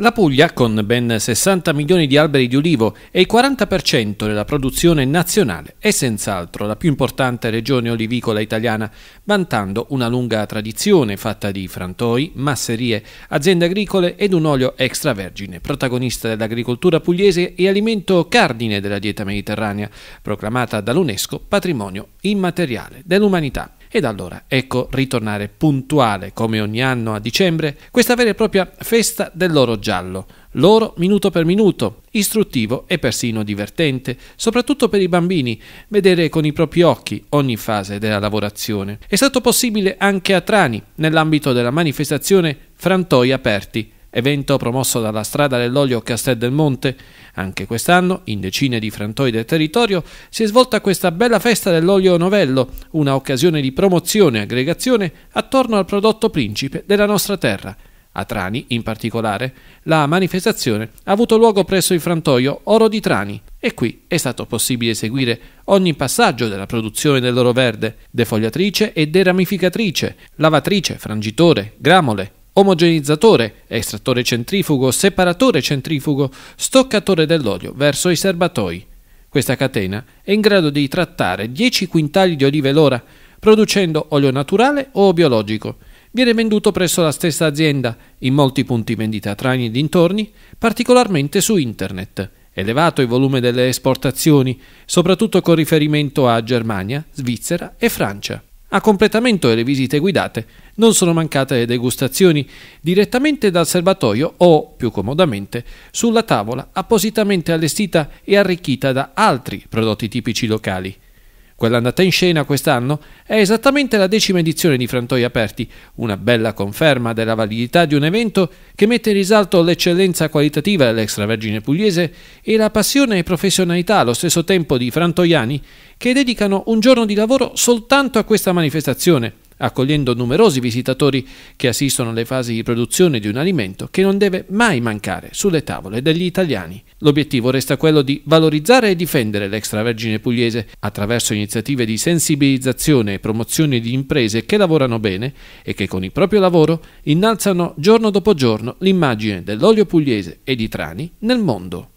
La Puglia, con ben 60 milioni di alberi di ulivo e il 40% della produzione nazionale, è senz'altro la più importante regione olivicola italiana, vantando una lunga tradizione fatta di frantoi, masserie, aziende agricole ed un olio extravergine, protagonista dell'agricoltura pugliese e alimento cardine della dieta mediterranea, proclamata dall'UNESCO patrimonio immateriale dell'umanità. Ed allora ecco ritornare puntuale, come ogni anno a dicembre, questa vera e propria festa dell'oro giallo, l'oro minuto per minuto, istruttivo e persino divertente, soprattutto per i bambini, vedere con i propri occhi ogni fase della lavorazione. È stato possibile anche a Trani, nell'ambito della manifestazione Frantoi Aperti, evento promosso dalla Strada dell'Olio Castel del Monte. Anche quest'anno, in decine di frantoi del territorio, si è svolta questa bella festa dell'olio novello, una occasione di promozione e aggregazione attorno al prodotto principe della nostra terra. A Trani, in particolare, la manifestazione ha avuto luogo presso il frantoio Oro di Trani e qui è stato possibile seguire ogni passaggio della produzione dell'oro verde, defogliatrice e deramificatrice, lavatrice, frangitore, gramole, omogenizzatore, estrattore centrifugo, separatore centrifugo, stoccatore dell'olio verso i serbatoi. Questa catena è in grado di trattare 10 quintali di olive l'ora, producendo olio naturale o biologico. Viene venduto presso la stessa azienda, in molti punti vendita tra e dintorni, particolarmente su internet. Elevato il volume delle esportazioni, soprattutto con riferimento a Germania, Svizzera e Francia. A completamento delle visite guidate non sono mancate le degustazioni direttamente dal serbatoio o, più comodamente, sulla tavola appositamente allestita e arricchita da altri prodotti tipici locali. Quella andata in scena quest'anno è esattamente la decima edizione di Frantoi Aperti, una bella conferma della validità di un evento che mette in risalto l'eccellenza qualitativa dell'extravergine pugliese e la passione e professionalità allo stesso tempo di frantoiani che dedicano un giorno di lavoro soltanto a questa manifestazione, accogliendo numerosi visitatori che assistono alle fasi di produzione di un alimento che non deve mai mancare sulle tavole degli italiani. L'obiettivo resta quello di valorizzare e difendere l'extravergine pugliese attraverso iniziative di sensibilizzazione e promozione di imprese che lavorano bene e che con il proprio lavoro innalzano giorno dopo giorno l'immagine dell'olio pugliese e di Trani nel mondo.